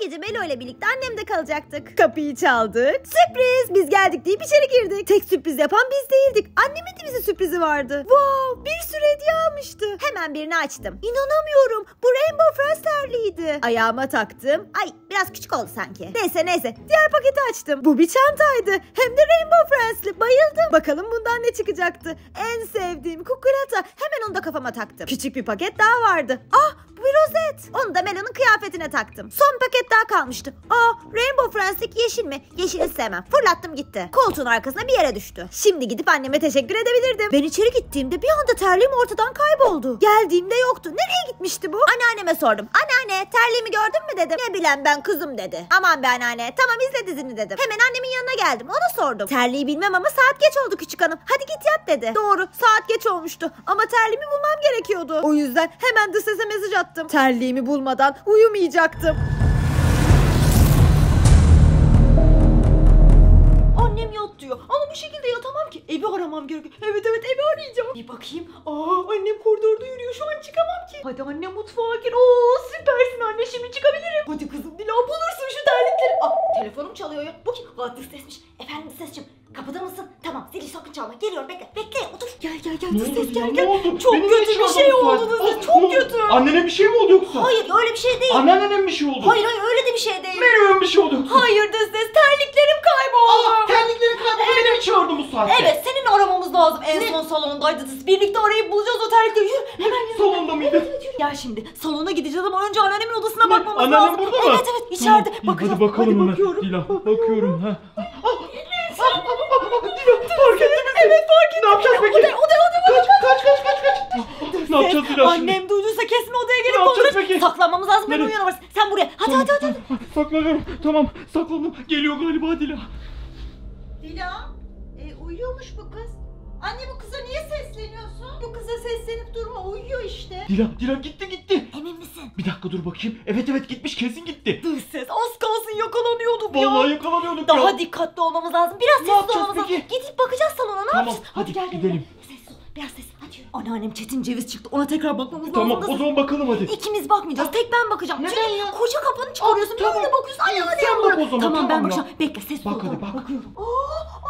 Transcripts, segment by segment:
gece Melo ile birlikte annemde kalacaktık. Kapıyı çaldık. Sürpriz! Biz geldik deyip içeri girdik. Tek sürpriz yapan biz değildik. Annemin de bize sürprizi vardı. Wow! Bir sürü hediye almıştı. Hemen birini açtım. İnanamıyorum. Bu Rainbow Friends. Ayağıma taktım. Ay biraz küçük oldu sanki. Neyse neyse. Diğer paketi açtım. Bu bir çantaydı. Hem de Rainbow Friends'li. Bayıldım. Bakalım bundan ne çıkacaktı. En sevdiğim kukulata. Hemen onu da kafama taktım. Küçük bir paket daha vardı. Ah bir rozet. Onu da Mela'nın kıyafetine taktım. Son paket daha kalmıştı. Aa Rainbow Friends'teki yeşil mi? Yeşili sevmem. Fırlattım gitti. Koltuğun arkasına bir yere düştü. Şimdi gidip anneme teşekkür edebilirdim. Ben içeri gittiğimde bir anda terliğim ortadan kayboldu. Geldiğimde yoktu. Nereye gitmişti bu? Anneanneme sordum. Anneanne terliğimi gördün mü dedim. Ne bileyim ben kızım dedi. Aman be anneanne tamam izle dizini dedim. Hemen annemin yanına geldim. Ona sordum. Terliği bilmem ama saat geç oldu küçük hanım. Hadi git yat dedi. Doğru saat geç olmuştu. Ama terliğimi bulmam gerekiyordu. O yüzden hemen dış sese mesaj attım. Terliğimi bulmadan uyumayacaktım. Annem yat diyor ama bu şekilde yatamam ki. Evi aramam gerekiyor. Evet evet evi arayacağım. Bir bakayım. Aa annem koridorda yürüyor şu an çıkamam ki. Hadi anne mutfağa gir. Oo süpersin anne şimdi çıkabilirim. Hadi kızım Dila bulursun şu terlikleri. Aa telefonum çalıyor ya. Bu? Aa dış sesmiş. Efendim sesçim. Kapıda mısın? Tamam sakın çalma. Geliyorum bekle. Bekle otur. Gel gel gel dış ses gel Ne gel. oldu? Çok Beni kötü bir şey çağırdın oldu. Ah, ne Çok oldu? kötü. Annene bir şey mi oldu yoksa? Hayır öyle bir şey değil. Anneannene mi bir şey oldu? Hayır hayır öyle de bir şey değil. Merve'ye bir şey oldu? Hayır dış ses terliklerim kayboldu. Aa, terlikleri kayboldu. Beni mi çağırdın bu saatte? Evet senin aramamız lazım. En son salondaydı. Birlikte arayıp bulacağız o terlikleri. Yürü hemen yürü. Salonda mıydı? Gel şimdi salona gideceğiz ama önce anneannemin odasına bakmamız Anneannem lazım. burada mı? Evet evet içeride. Tamam, iyi, Bakacağız. Hadi bakalım hemen. bakıyorum. Dila bakıyorum. Ha. Ah, ah, ah, ah, ah, Dila fark etti bizi. Evet fark etti. Ne yapacağız peki? Odaya odaya odaya. Kaç kaç kaç kaç kaç. Ne yapacağız Dila şimdi? Annem duyduysa kesin odaya gelip Ne yapacağız konuşur. peki? Saklanmamız lazım. Ben Nereye? uyanamaz. Sen buraya. Hadi Tamam, hadi hadi. hadi. tamam. Saklanıyorum. Tamam saklandım. Geliyor galiba Dila. Dila, e, uyuyormuş bu kız. Anne bu kıza niye sesleniyorsun? Bu kıza seslenip durma, uyuyor işte. Dila Dila gitti gitti. Emin misin? Bir dakika dur bakayım. Evet evet gitmiş kesin gitti. Dış ses az kalsın yakalanıyorduk ya. Vallahi yakalanıyorduk Daha ya. dikkatli olmamız lazım. Biraz Ne sessiz yapacağız olmamız lazım. peki? Gidip bakacağız salona ne Tamam, yapacağız? hadi gel, gel, gidelim. gel. Sessiz ol. Biraz sessiz. Hadi yürü. Anneannem Çetin ceviz çıktı. Ona tekrar bakmamız Tamam lazım. o zaman bakalım hadi. İkimiz bakmayacağız. Tek ben bakacağım. Neden Çünkü ya? koca kafanı çıkarıyorsun. Aa, Bir de tamam. bakıyorsun. Ay hadi sen bak o zaman, Tamam ben tamam ya. bakacağım. Bekle ses Bak hadi, tamam, bak. Bakıyorum. Aa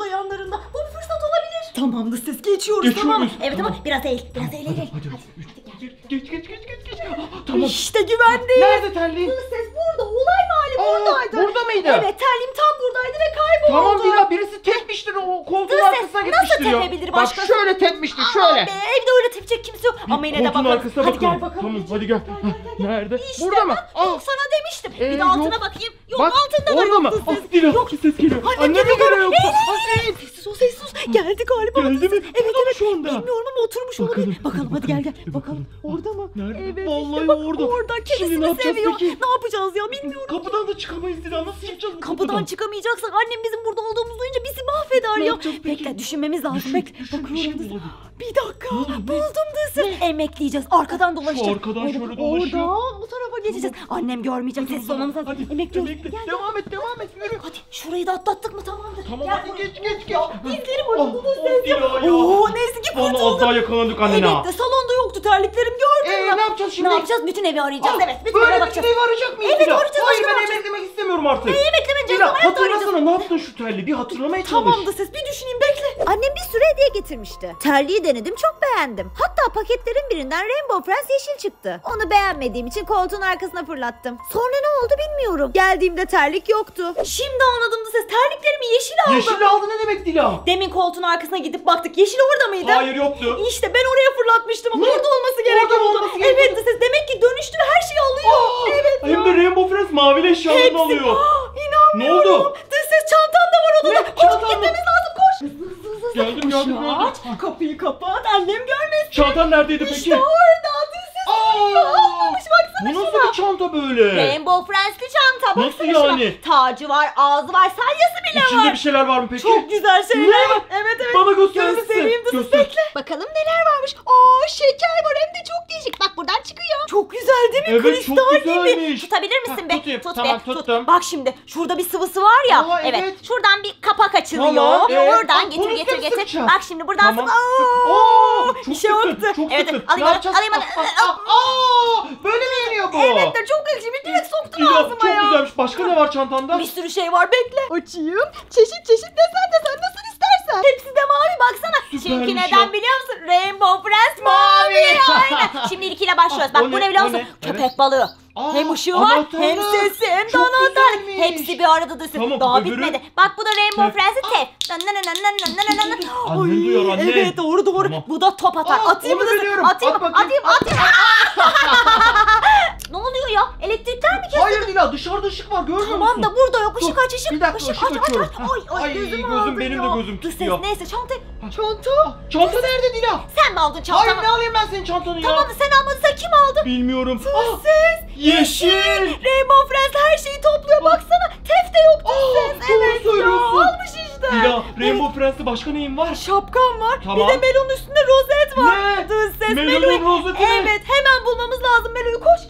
da yanlarında. Bu bir fırsat olabilir. Tamamdır ses geçiyoruz Geçiyor tamam. Evet Tamam. tamam. Biraz eğil. Biraz eğil. Hadi eğil. hadi. Hadi, Üç, hadi gel. Geç geç geç geç geç. Tamam. İşte güvendeyiz. Nerede terliğin? Ses burada. Olay mahalli Aa, buradaydı. Burada mıydı? Evet terliğim tam buradaydı ve kayboldu. Tamam Dila birisi tepmiştir o koltuğun ses, arkasına nasıl gitmiştir ya. tepebilir Bak başkası? şöyle tepmiştir şöyle. Be, evde öyle tepecek kimse yok. Ama yine de Koltuğun bakalım. arkasına Hadi bakalım. gel bakalım. Tamam hadi gel. Gel, Hah, gel, gel. Nerede? İşte Burada mı? bak, Aa. Yok sana demiştim. Ee, bir de altına yok. bakayım. Yok Bak altında da orada mı? Ah Yok. ses geliyor. Annem Annem geliyor geliyor galiba. yoksa. Hey, hey, Sessiz ol sessiz ol. Geldi galiba. Geldi mi? Evet Burada mı evet. şu anda? Bilmiyorum ama oturmuş Bakalım, olabilir. Bakalım hadi gel gel. bakalım. Orada mı? Nerede? Evet Vallahi işte bak orada. orada. Şimdi ne Kedisini yapacağız seviyor. peki? Ne yapacağız ya bilmiyorum. Kapıdan da çıkamayız Dila. Nasıl yapacağız bu Kapıdan çıkamayacaksak annem bizim burada olduğumuzu duyunca bizi peki? Bekle düşünmemiz lazım. Bekle. şey Bakıyorum. hadi. Bir dakika. Buldum dızı. Emekleyeceğiz. Arkadan dolaşacağız. arkadan şöyle dolaşıyor. Oradan bu tarafa geçeceğiz. Annem görmeyecek. Sessiz olmamız lazım. Hadi Emekliyoruz. emekle. Gel. Devam et devam et yürü. Hadi şurayı da atlattık mı tamamdır. Tamam Gel hadi geç geç geç. Dizlerim acıdı da ses Dila ya. ya. Oo neyse ki Vallahi az kurtulduk. daha yakalandık annene. Evet de salonda yoktu terliklerim ne yapacağız şimdi? Ne yapacağız? Bütün evi arayacağız. Aa, evet bütün Böyle eve bir bakacağız. evi arayacak mıyız Evet, arayacağız, Hayır başka ben arayacağız. emeklemek istemiyorum artık. Neyi Hayatta arayacağız. hatırlasana ne yaptın şu terliği bir hatırlamaya çalış. Tamamdı ses bir düşüneyim bekle. Annem bir sürü hediye getirmişti. Terliği denedim çok beğendim. Hatta paketlerin birinden Rainbow Friends yeşil çıktı. Onu beğenmediğim için koltuğun arkasına fırlattım. Sonra ne oldu bilmiyorum. Geldiğimde terlik yoktu. Şimdi anladım da ses terliklerimi yeşil aldı. Yeşil aldı ne demek Dila? Demin koltuğun arkasına gidip baktık. Yeşil orada mıydı? Hayır yoktu. İşte ben oraya fırlatmıştım ama Ne? orada olması gerekiyordu. Olması gerekiyordu. Evet ses demek ki dönüştü ve her şeyi alıyor. evet Hem de Rainbow Friends mavili eşyalarını Hepsi. alıyor. Ne İnanmıyorum. oldu? Dış ses çantam da var odada. Ne? Koş Çantan mı? gitmemiz lazım koş. Hızlı hızlı hızlı. Geldim, Koş geldim, ya, geldim. Aç. Kapıyı kapat annem görmesin. Çantan neredeydi peki? İşte orada dış ses. Aa! Almış baksana Bu nasıl şuna. bir çanta böyle? Rainbow Friends'li çanta. Nasıl Baksana şuna. yani? Tacı var, ağzı var, salyası bile İçinde var. bir şeyler var mı peki? Çok güzel şeyler Ne? var. Evet evet. Bana gösterir misin? Göstereyim dur Göster. bekle. Bakalım neler varmış. Aa şeker var hem de çok değişik. Bak buradan çıkıyor. Çok güzel değil mi? Evet, Kristal çok gibi. güzelmiş. Tutabilir misin be? tutayım. Tut Tamam, be. Tut. tuttum. Bak şimdi şurada bir sıvısı var ya. Aa, evet. evet. Şuradan bir kapak açılıyor. Tamam, Ve evet. Oradan Aa, getir getir getir. sıkacağım. Bak şimdi buradan Tamam. Aa, Aa, çok sıkın, yaktı. çok Evet, sıkın. alayım yapacağız? alayım onu. Aa, aa, aa, böyle mi yeniyor bu? Evet de çok. Bir direkt soktun ağzıma çok ya. güzelmiş. Başka ne var çantanda? Bir sürü şey var bekle. Açayım. Çeşit çeşit desen desen istersen. Hepsi de mavi baksana. Süpermiş Çünkü ya. neden biliyor musun? Rainbow Friends mavi. Aynen. Şimdi ilkiyle başlıyoruz. Bak o bu ne, ne biliyor o musun? ne? Köpek Evet. balığı. Aa, hem ışığı var hem sesi hem de Çok anahtar. güzelmiş. Hepsi bir arada dursun. Tamam, Daha öbürü? bitmedi. Bak bu da Rainbow Tef. Friends'in tef. Nan nan nan nan nan nan nan nan. Annen Ay, duyuyor, anne. Evet doğru doğru. Tamam. Bu da top atar. Aa, atayım mı onu biliyorum. Atayım At mı? bakayım. Atayım atayım. ya? Elektrikler mi kesildi? Hayır Dila dışarıda ışık var görmüyor Tamam musun? da burada yok. Işık Dur, aç ışık. bir dakika, Işık ışık aç aç açıyorum. aç. Ay ay Ay, gözüm gözüm, aldın benim de ya. gözüm Dur ses tutuyor. neyse çanta. Çanta. Çanta nerede Dila? Sen mi aldın Hayır çantamı? ne alayım ben senin çantanı ya? Tamam da sen almadıysan kim aldı? Bilmiyorum. Ah, Ses. yeşil. Rainbow Friends her şeyi topluyor baksana. Tef de yok Aa, ses. Evet ya almış işte. Dila Rainbow Friends'te başka neyin var? Şapkan var. Tamam. Bir de Melo'nun üstünde rozet var. Ne? Dur ses Melo'nun rozeti? Evet hemen bulmamız lazım Melo'yu. Koş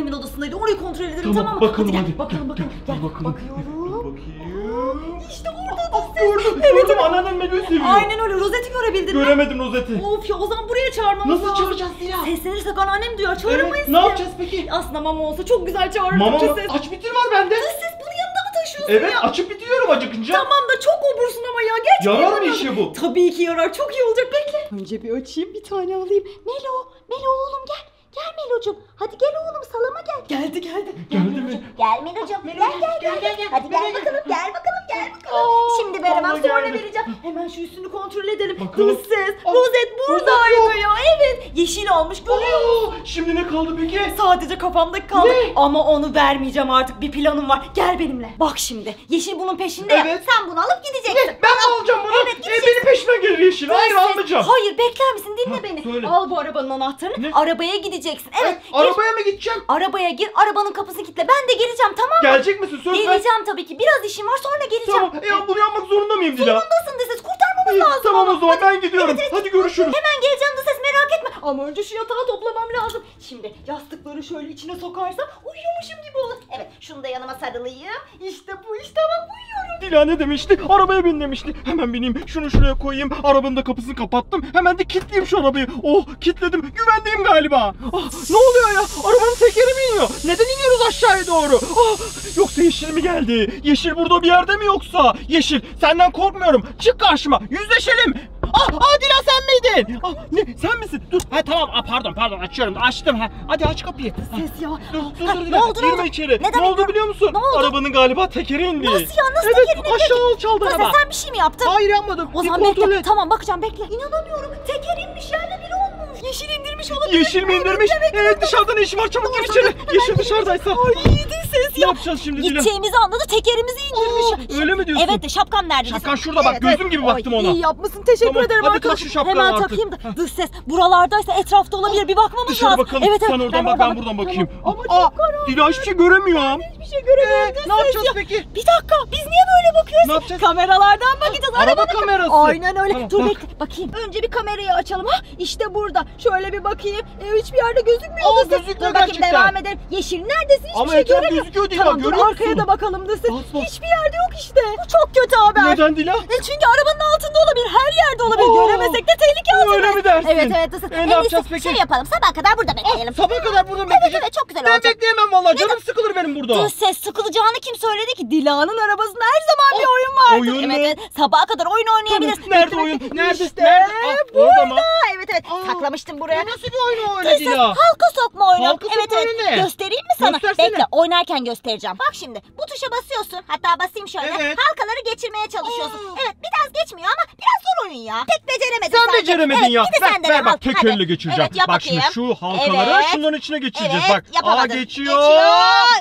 anneannemin odasındaydı. Orayı kontrol edelim tamam, mı? bakalım hadi. bakalım bakalım. Gel, Gel, bakalım. Bakıyorum. Bakayım. İşte orada da Ah, ses. gördüm. Evet, gördüm. Anneannem Melo'yu seviyor. Aynen öyle. Rozeti görebildin mi? Göremedim rozeti. Of ya o zaman buraya çağırmamız Nasıl lazım. çağıracağız Dila? Seslenirsek anneannem duyar. Çağıramayız Evet, ki. ne yapacağız peki? Aslında mama olsa çok güzel çağırırdık. Mama. Aç bitir var bende. Dış ses bunu yanında mı taşıyorsun Evet ya? açıp bitiriyorum acıkınca. Tamam da çok obursun ama ya. Gerçekten Yarar mı işe bu? Tabii ki yarar. Çok iyi olacak. Bekle. Önce bir açayım bir tane alayım. Melo. Melo oğlum gel. Gel Melo'cum. Hadi gel oğlum salama gel. Geldi geldi. Geldi mi? Gel Melo'cum. Gel gel gel. gel, Hadi gel bakalım. Gel bakalım. Gel bakalım. Aa, Şimdi veremem sonra geldi. vereceğim. Hemen şu üstünü kontrol edelim. Bakalım. Dış ses. Rozet buradaydı ya. Evet. Yeşil almış görüyor musun? Şimdi ne kaldı peki? Sadece kafamdaki kaldı. Ne? Ama onu vermeyeceğim artık. Bir planım var. Gel benimle. Bak şimdi. Yeşil bunun peşinde ya. Evet. Sen bunu alıp gideceksin. Ne? Ben mi alacağım bunu? Evet, e, gideceksin. benim peşimden gelir yeşil. Hayır Ses- almayacağım. Hayır bekler misin? Dinle Ha, beni. söyle. Al bu arabanın anahtarını. Ne? Arabaya gideceksin. Evet. E, arabaya mı gideceğim? Arabaya gir. Arabanın kapısını kilitle. Ben de geleceğim tamam mı? Gelecek misin? Söz. Geleceğim tabii ki. Biraz işim var sonra geleceğim. Tamam. E, bunu yapmak zorunda mıyım Dila? Zorundasın de ses. Kurtarmamız lazım. Tamam o zaman Hadi. ben gidiyorum. Evet, evet. Hadi görüşürüz. Hemen geleceğim de ses merak etme. Ama önce şu yatağı toplamam lazım. Şimdi yastıkları şöyle içine sokarsam uyuyormuşum gibi olur. Evet şunu da yanıma sarılayım. İşte bu iş tamam uyuyorum. Dila ne demişti? Arabaya bin demişti. Hemen bineyim. Şunu şuraya koyayım. Arabanın da kapısını kapattım. Hemen de kilitleyeyim şu arabayı. Oh kilitledim. Güvendeyim galiba. Ah, ne oluyor ya? Arabanın tekeri mi iniyor? Neden iniyoruz aşağıya doğru? Ah, yoksa Yeşil mi geldi? Yeşil burada bir yerde mi yoksa? Yeşil senden korkmuyorum. Çık karşıma. Yüzleşelim. Ah, ah Dila sen miydin? Ah, ne sen misin? Dur. Ha tamam. Ah, pardon pardon açıyorum. Açtım ha. Hadi aç kapıyı. Ah, Ses ya. Dur dur Ha, dur ne Dila. oldu, ne Girme içeri. Neden ne oldu biliyor musun? Ne oldu? Arabanın galiba tekeri indi. Nasıl ya? Nasıl evet, tekerini indi? aşağı çaldı araba. sen bir şey mi yaptın? Hayır yapmadım. O zaman bekle. et. Tamam bakacağım bekle. İnanamıyorum. Teker inmiş yerle bir olmuş. Yeşil indirmiş olabilir. Yeşil mi indirmiş? Evet dışarıda ne işi var? Çabuk gir içeri. Yeşil dışarıdaysa. Ay iyiydi ses Ne ya. yapacağız şimdi Dila? Gideceğimizi anladı tekerimizi indirmiş. Aa, öyle mi diyorsun? Evet de şapkam nerede? Şapkan şurada bak. Gözüm gibi baktım Ay, ona. İyi yapmışsın teşekkür Tamam, ederim hadi tak arkadaşım. şu şapkanı Hemen artık. takayım da. Dış ses buralardaysa etrafta olabilir bir bakmamız Dışarı lazım. bakalım. Evet, evet. Sen oradan bak ben buradan bakayım. Ama çok karanlık. Dila hiçbir şey göremiyorum. Hiçbir şey göremiyorum. dış Ne yapacağız ya. peki? Bir dakika biz niye böyle bakıyoruz? Ne yapacağız? Kameralardan bakacağız. Araba kamerası. Aynen öyle. Dur bekle bakayım. Önce bir kamerayı açalım. Ha işte burada. Şöyle bir bakayım. E, hiçbir yerde gözükmüyor. Aa, gözükmüyor Dur bakayım gerçekten. devam edelim. Yeşil neredesin? Hiçbir şey göremiyorum. Gözüküyor Dila, Tamam görüyor arkaya musun? da bakalım ses. Bas, bas. Hiçbir yerde yok işte. Bu çok kötü haber. Neden Dila? E çünkü arabanın altında olabilir. Her yerde olabilir. Aa, Göremesek de tehlike altında. öyle mi dersin? Evet evet. E, En ne yapacağız iyisi peki? Şey yapalım. Sabah kadar burada bekleyelim. Sabaha kadar burada evet çok güzel Ben olacak. bekleyemem vallahi. Canım sıkılır benim burada. Dış ses sıkılacağını kim söyledi ki? Dila'nın arabasında her zaman bir oyun vardır. oyun evet, mu? evet. Sabaha kadar oyun oynayabiliriz. Nerede oyun? Nerede? İşte Nerede? Ah, mı? burada. Evet evet. Aa, Saklamıştım buraya. Nasıl bir oyun o öyle Dila? halka sokma oyunu. Halka evet sokma evet. oyunu? Göstereyim mi sana? Göstersene. Bekle oynarken göstereceğim. Bak şimdi bu tuşa basıyorsun. Hatta basayım şöyle. Evet. Halkaları geçirmeye çalışıyorsun. Aa. Evet biraz geçmiyor ama biraz oyun ya. Pek beceremedin Sen sanki. beceremedin evet, ya. Bir de Ver, sen ver bak tek Hadi. elle geçireceğim. Evet yap bak şimdi bakayım. şu halkaları Evet. şunların içine geçireceğiz. Evet, bak. Aa yapamadın. geçiyor. Geçiyor.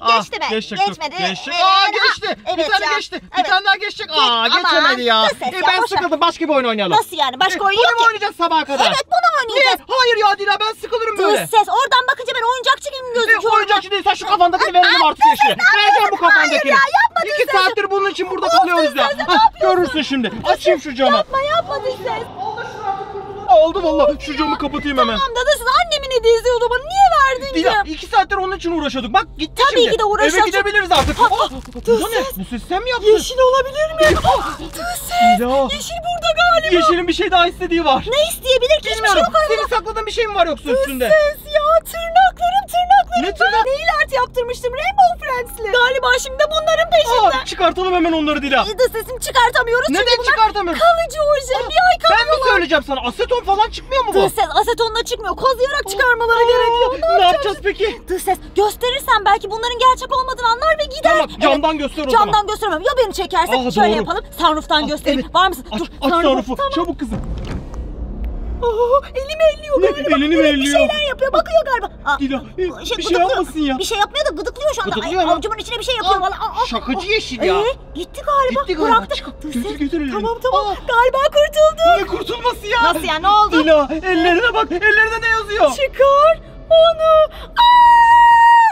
Ah, Geçti mi? Geçecek, dur. Geçmedi. Geçecek. Evet. Aa Ah, geçti. bir evet tane ya. geçti. Bir Evet. tane daha geçecek. Aa Aman, geçemedi ya. E, ya, ben ver. sıkıldım. Başka bir oyun oynayalım. Nasıl yani? Başka E, oyun bunu yok ki. oynayacağız sabaha kadar? Evet bunu oynayacağız. Hayır ya Dila ben sıkılırım böyle. Dış ses oradan bakınca ben oyuncakçı gibi mi E, gözüküyorum? oyuncakçı değil sen şu kafandakini verelim artık yeşile. Vereceğim bu kafandakini. Hayır ya yapma İki saattir bunun için burada kalıyoruz ya. Görürsün şimdi. Açayım şu camı. Yapma yapma ses. Oldu valla. Şu camı kapatayım hemen. Tamam da dış ses annemin hediyesi o zaman niye verdin Dila ki? iki saattir onun için uğraşıyorduk. Bak gitti Tabii şimdi. ki de uğraşacak. Eve gidebiliriz artık. Ha, Oh, bu ne? ses. Bu ses sen mi yaptın? Yeşil olabilir mi? Dış ses. Dila. Yeşil burada galiba. Yeşil'in bir şey daha istediği var. Ne isteyebilir ki? Hiçbir şey Bilmiyorum. yok arabada. Senin sakladığın bir şey mi var yoksa üstünde? Ses ya tırnaklarım tırnaklarım. Ne tırnak? Nail art yaptırmıştım Rainbow Friends'li. Galiba şimdi bunların peşinde. Aa, çıkartalım hemen onları Dila. Biz de sesini çıkartamıyoruz Neden bunlar çıkartamıyorum? kalıcı oje. Bir ay Ben mi kalıyorlar. söyleyeceğim sana? Aseton falan çıkmıyor mu bu? Dış ses asetonla çıkmıyor. Kozlayarak çıkarmaları Aa, gerekiyor. Ne yapacağız peki? Dış ses gösterirsen belki bunların gerçek olmadığını anlar ve gider. Tamam camdan göster o Evet, zaman. camdan gösteremem. Ya beni çekerse Aa, şöyle doğru. yapalım. Sunroof'tan Aa, göstereyim. evet. Var mısın? Aç, Dur. aç sunroof. sunroofu. Tamam. Çabuk kızım. Aa, elimi elliyor Ne, galiba. elini mi elliyor? Bir şeyler yapıyor. Bakıyor galiba. Aa, Dila e, bir şey yapmasın ya. Bir şey yapmıyor da gıdıklıyor şu anda. Gıdıklıyor Ay, ama. avucumun içine bir şey yapıyor. Aa, valla. Aa, aa, şakacı aa. yeşil ya. Ee, gitti galiba. Gitti galiba. Bıraktı. Çık- götür, götür elini. Tamam tamam. Aa. Galiba kurtuldu. Ne kurtulması ya? Nasıl ya ne oldu? Dila ellerine bak. Ellerinde ne yazıyor? Çıkar onu